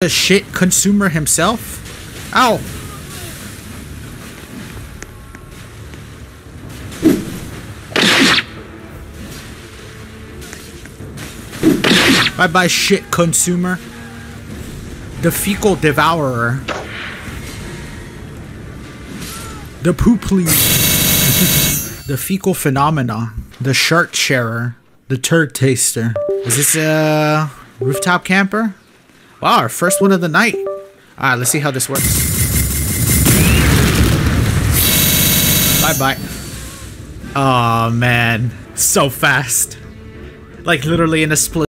the shit consumer himself. Ow! Bye bye, shit consumer. The fecal devourer. The poop lead. the fecal phenomena. The shark sharer. The turd taster. Is this a rooftop camper? Wow, our first one of the night. Alright, let's see how this works. Bye bye. Oh man, so fast. Like literally in a split.